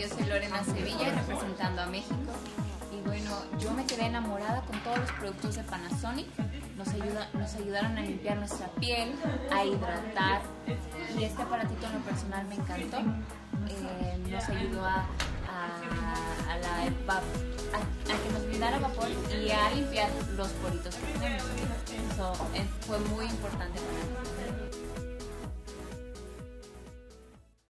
Yo soy Lorena Sevilla representando a México. Y bueno, yo me quedé enamorada con todos los productos de Panasonic. Nos, ayuda, nos ayudaron a limpiar nuestra piel, a hidratar. Y este aparatito en lo personal me encantó. Eh, nos ayudó a, a, a la a- que nos brindara vapor y a limpiar los poritos que tenemos. Eso eh, fue muy importante para mí.